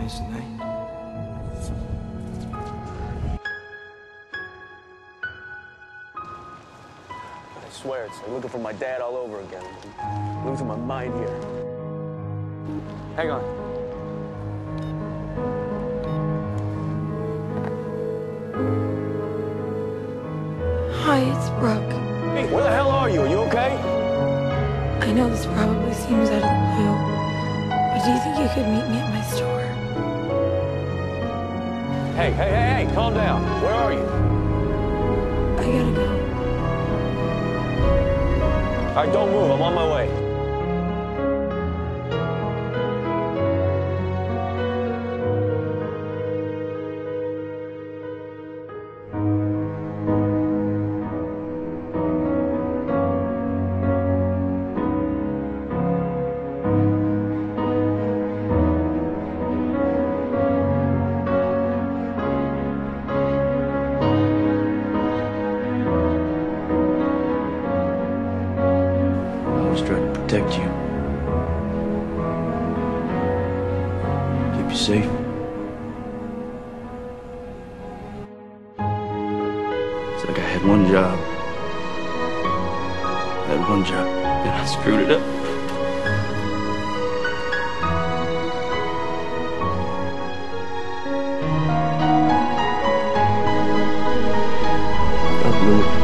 nice night. I swear, it's like looking for my dad all over again. I'm losing my mind here. Hang on. Hi, it's Brooke. Hey, where the hell are you? Are you okay? I know this probably seems out of the blue, but do you think you could meet me at my store? Hey, hey, hey, hey, calm down. Where are you? I gotta go. All right, don't move. I'm on my way. Always tried to protect you. Keep you safe. It's like I had one job. I had one job, and I screwed it up. Blew it.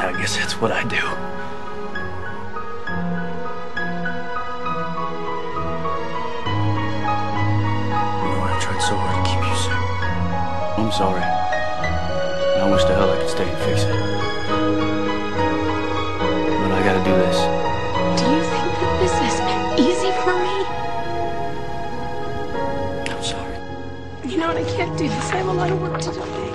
I guess that's what I do. You know, I've tried so hard to keep you safe. I'm sorry. And I wish to hell I could stay and fix it. But I gotta do this. Do you think that this is easy for me? I'm sorry. You know what? I can't do this. I have a lot of work to do.